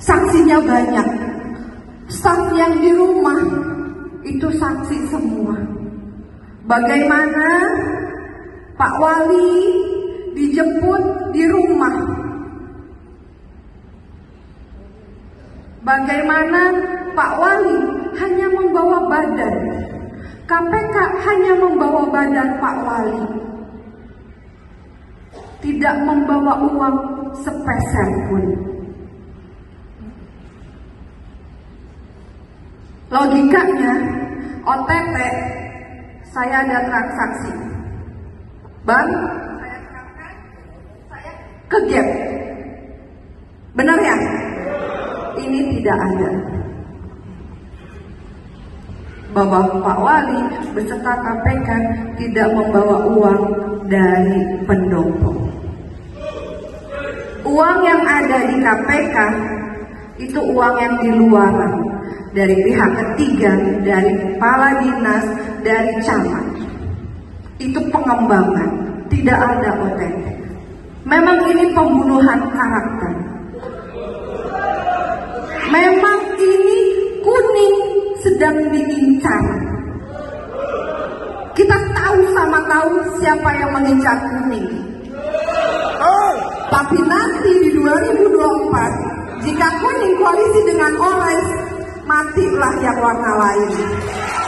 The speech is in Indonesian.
Saksinya banyak. Staff yang di rumah itu saksi semua. Bagaimana Pak Wali dijemput di rumah? Bagaimana Pak Wali hanya membawa badan? KPK hanya membawa badan Pak Wali. Tidak membawa uang sepeser pun. Logikanya, OTT saya ada transaksi. Bang, saya terangkan, saya ke gap. Benar ya? Ini tidak ada. Bahwa Pak Wali beserta KPK tidak membawa uang dari pendopo. Uang yang ada di KPK itu uang yang di luar dari pihak ketiga, dari kepala dinas, dari camat. Itu pengembangan, tidak ada OTT. Memang ini pembunuhan karakter. Memang ini kuning sedang diincar. Kita tahu sama tahu siapa yang mengincar kuning. Bota lá aí.